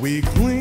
we clean.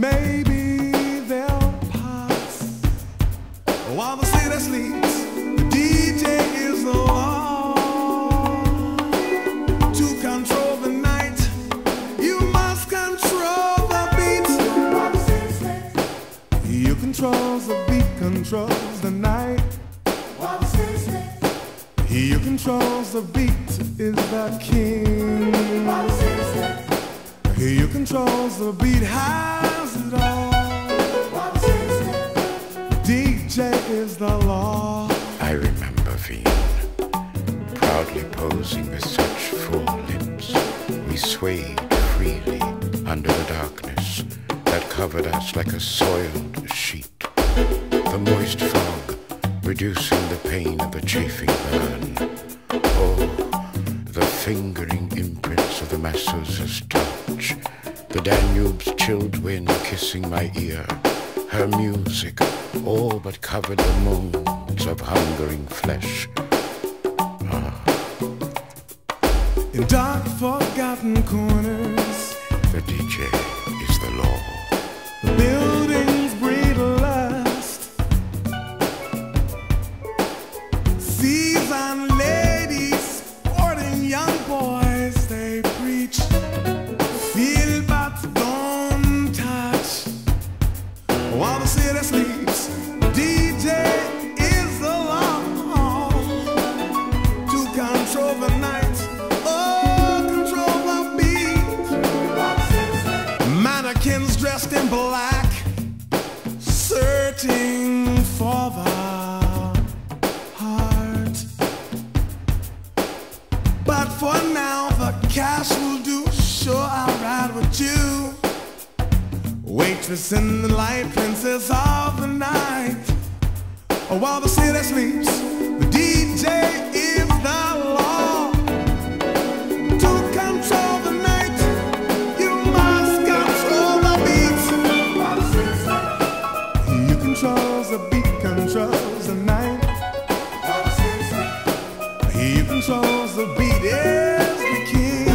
Maybe they'll pass. While the city sleeps, the DJ is the law. To control the night, you must control the beat. You controls the beat, controls the night. He who controls the beat is the king. Who controls the beat has it all. DJ is the law. I remember Wien, proudly posing with such full lips. We swayed freely under the darkness that covered us like a soiled sheet. The moist fog reducing the pain of a chafing burn. Oh, the fingering imprints of the masseuse's The Danube's chilled wind kissing my ear. Her music all but covered the moans of hungering flesh. Ah. In dark, forgotten corners, The DJ is the law. Waitress in the light, princess of the night. Oh, while the city sleeps, the DJ is the law. To control the night, you must control the beat. He who controls the beat controls the night. He who controls the beat is the king.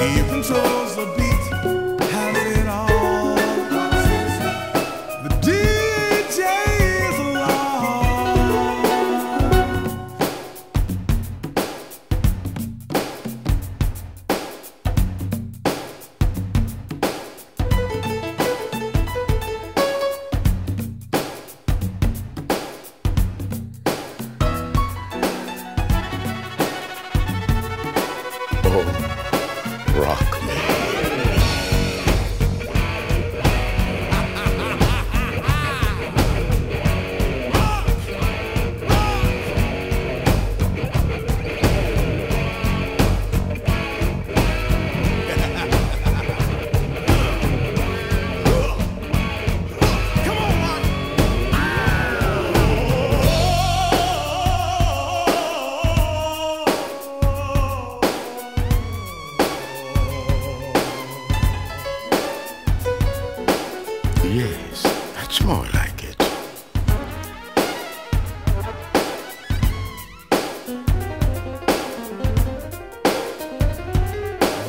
He controls the beat rock Yes, that's more like it.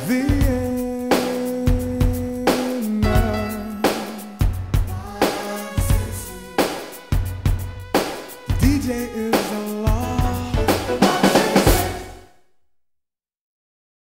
Vienna. DJ